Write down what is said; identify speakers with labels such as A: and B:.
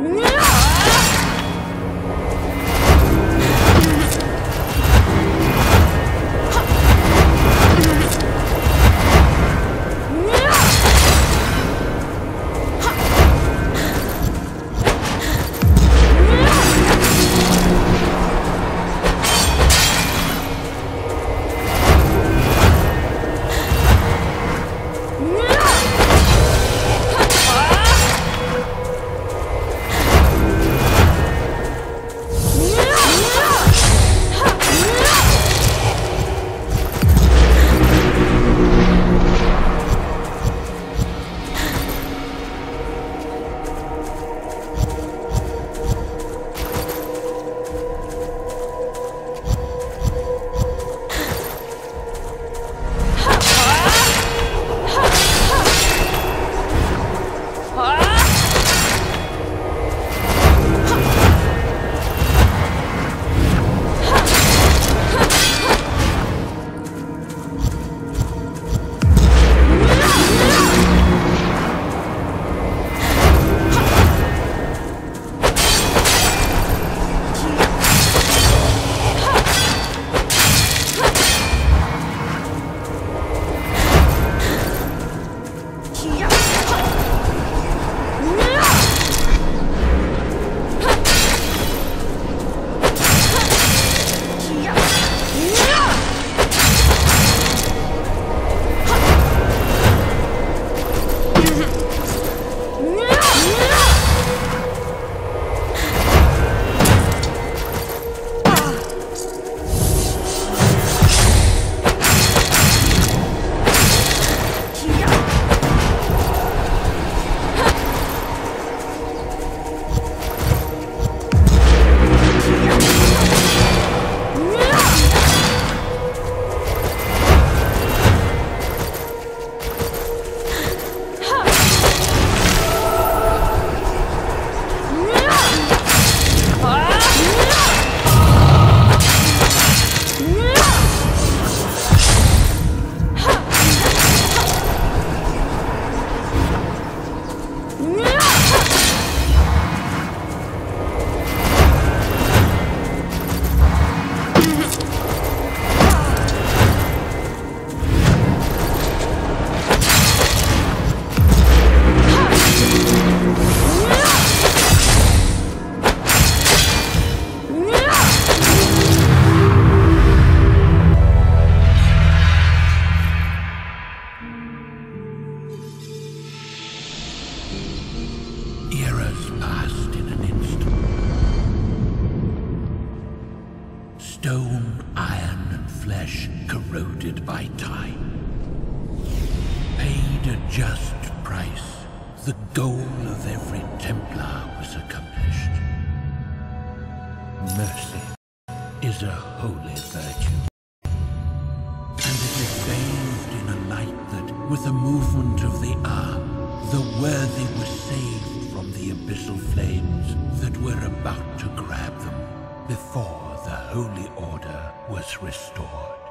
A: Eras passed in an instant. Stone, iron, and flesh corroded by time. Paid a just price, the goal of every Templar was accomplished. Mercy is a holy virtue. And it is bathed in a light that, with a movement of the arm, the worthy were saved from the abyssal flames that were about to grab them before the Holy Order was restored.